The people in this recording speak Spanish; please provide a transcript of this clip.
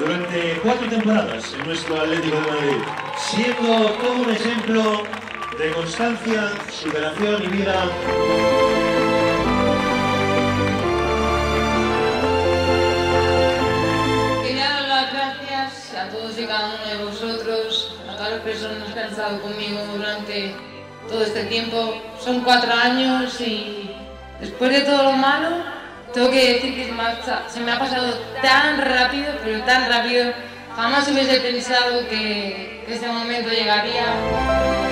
durante cuatro temporadas en nuestro Atlético de Madrid, siendo todo un ejemplo de constancia, superación y vida. Quería dar las gracias a todos y cada uno de vosotros, a todas las personas que han estado conmigo durante todo este tiempo. Son cuatro años y después de todo lo malo, tengo que decir que se me ha, pasado tan rápido, pero tan rápido. Jamás hubiese pensado que, que este momento llegaría.